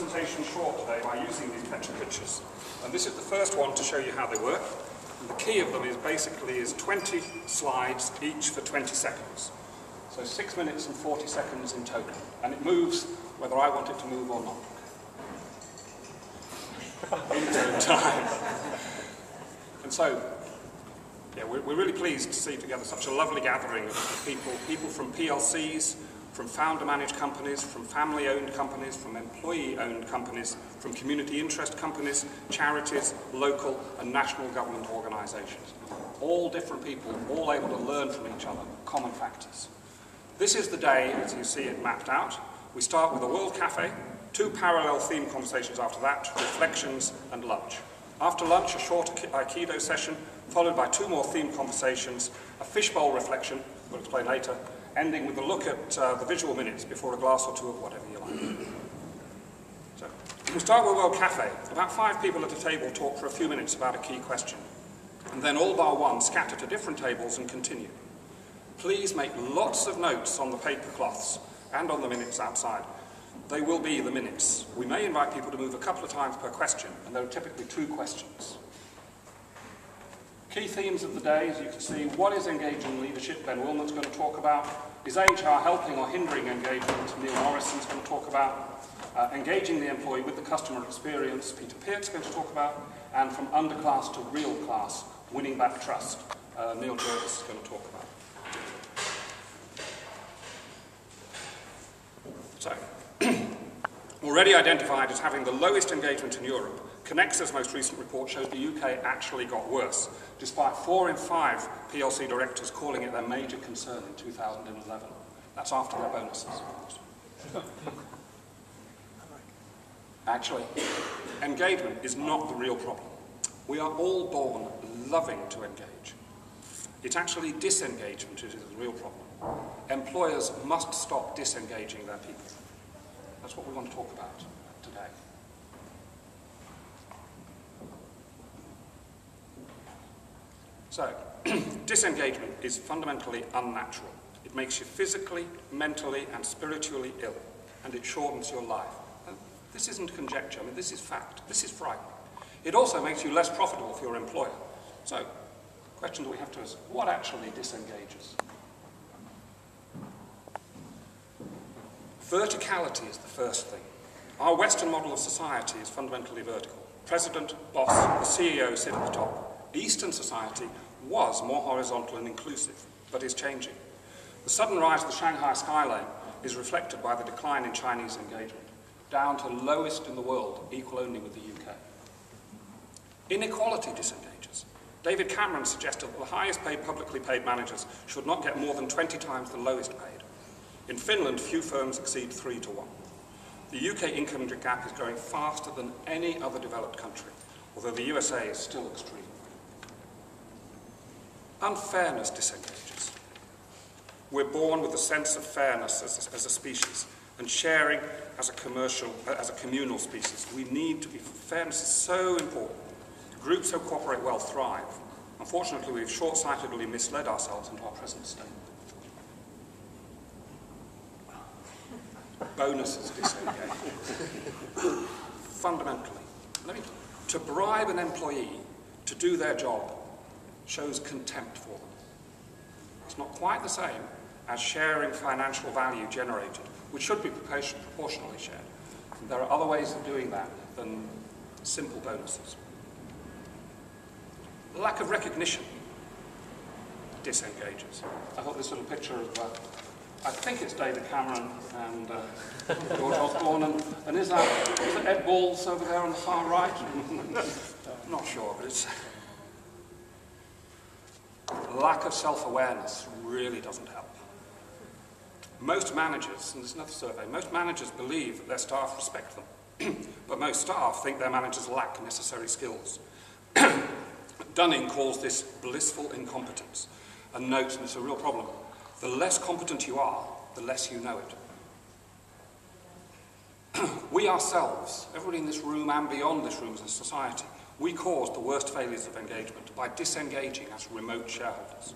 presentation short today by using these Petri pictures. And this is the first one to show you how they work. And the key of them is basically is 20 slides, each for 20 seconds. So 6 minutes and 40 seconds in total. And it moves whether I want it to move or not. Into time. And so, yeah, we're, we're really pleased to see together such a lovely gathering of people, people from PLCs, from founder-managed companies, from family-owned companies, from employee-owned companies, from community interest companies, charities, local and national government organisations. All different people, all able to learn from each other, common factors. This is the day, as you see it mapped out. We start with a World Cafe, two parallel theme conversations after that, reflections and lunch. After lunch, a short Aikido session, followed by two more theme conversations, a fishbowl reflection, we'll explain later, ending with a look at uh, the visual minutes before a glass or two of whatever you like. So, we start with World Cafe. About five people at a table talk for a few minutes about a key question, and then all bar one scatter to different tables and continue. Please make lots of notes on the paper cloths and on the minutes outside. They will be the minutes. We may invite people to move a couple of times per question, and there are typically two questions. Key themes of the day, as you can see, what is engaging leadership? Ben Willman's going to talk about. Is HR helping or hindering engagement? Neil Morrison's going to talk about. Uh, engaging the employee with the customer experience, Peter Peart's going to talk about. And from underclass to real class, winning back trust, uh, Neil Jervis is going to talk about. So, already identified as having the lowest engagement in Europe, Kenexa's most recent report shows the UK actually got worse, despite four in five PLC directors calling it their major concern in 2011. That's after their bonuses. Actually, engagement is not the real problem. We are all born loving to engage. It's actually disengagement is the real problem. Employers must stop disengaging their people. That's what we want to talk about today. So, disengagement is fundamentally unnatural. It makes you physically, mentally, and spiritually ill, and it shortens your life. And this isn't conjecture, I mean, this is fact. This is frightening. It also makes you less profitable for your employer. So, question that we have to ask, what actually disengages? Verticality is the first thing. Our Western model of society is fundamentally vertical. President, boss, the CEO sit at the top. Eastern society was more horizontal and inclusive, but is changing. The sudden rise of the Shanghai skyline is reflected by the decline in Chinese engagement, down to lowest in the world, equal only with the UK. Inequality disengages. David Cameron suggested that the highest paid publicly paid managers should not get more than 20 times the lowest paid. In Finland, few firms exceed three to one. The UK income gap is growing faster than any other developed country, although the USA is still extreme. Unfairness disengages. We're born with a sense of fairness as a, as a species, and sharing as a commercial, as a communal species. We need to be, fairness is so important. Groups who cooperate well thrive. Unfortunately, we've short-sightedly misled ourselves into our present state. Bonuses disengage. Fundamentally, to bribe an employee to do their job shows contempt for them. It's not quite the same as sharing financial value generated, which should be proportionally shared. And there are other ways of doing that than simple bonuses. Lack of recognition disengages. I thought this little picture of, uh, I think it's David Cameron and uh, George Osborne, and, and is, that, is Ed Balls over there on the far right? not sure, but it's lack of self-awareness really doesn't help. Most managers, and there's another survey, most managers believe that their staff respect them, but most staff think their managers lack necessary skills. Dunning calls this blissful incompetence, and notes, and it's a real problem, the less competent you are, the less you know it. we ourselves, everybody in this room and beyond this room as a society, we caused the worst failures of engagement by disengaging as remote shareholders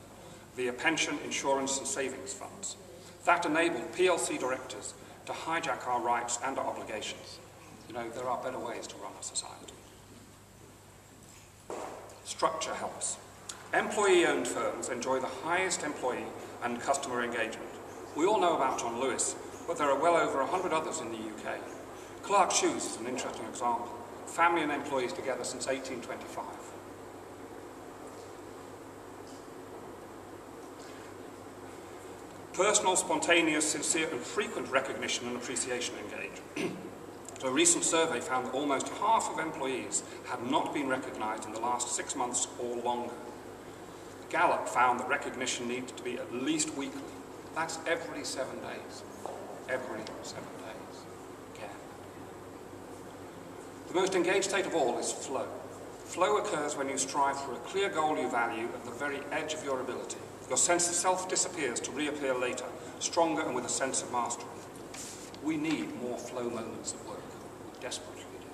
via pension, insurance and savings funds. That enabled PLC directors to hijack our rights and our obligations. You know, there are better ways to run a society. Structure helps. Employee-owned firms enjoy the highest employee and customer engagement. We all know about John Lewis, but there are well over 100 others in the UK. Clark Shoes is an interesting example. Family and employees together since 1825. Personal, spontaneous, sincere and frequent recognition and appreciation engage. a recent survey found that almost half of employees had not been recognised in the last six months or longer. Gallup found that recognition needed to be at least weekly. That's every seven days. Every seven days. The most engaged state of all is flow. Flow occurs when you strive for a clear goal you value at the very edge of your ability. Your sense of self disappears to reappear later, stronger and with a sense of mastery. We need more flow moments at work. Desperately do.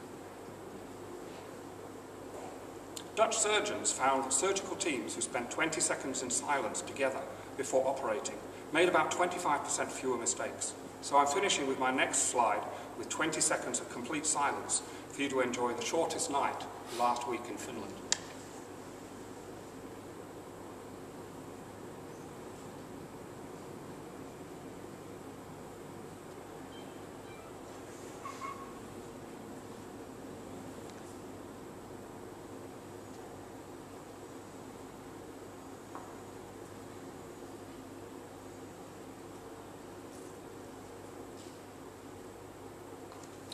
Dutch surgeons found that surgical teams who spent 20 seconds in silence together before operating made about 25% fewer mistakes. So I'm finishing with my next slide with 20 seconds of complete silence for you to enjoy the shortest night last week in Finland.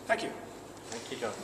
Thank you. Thank you, John.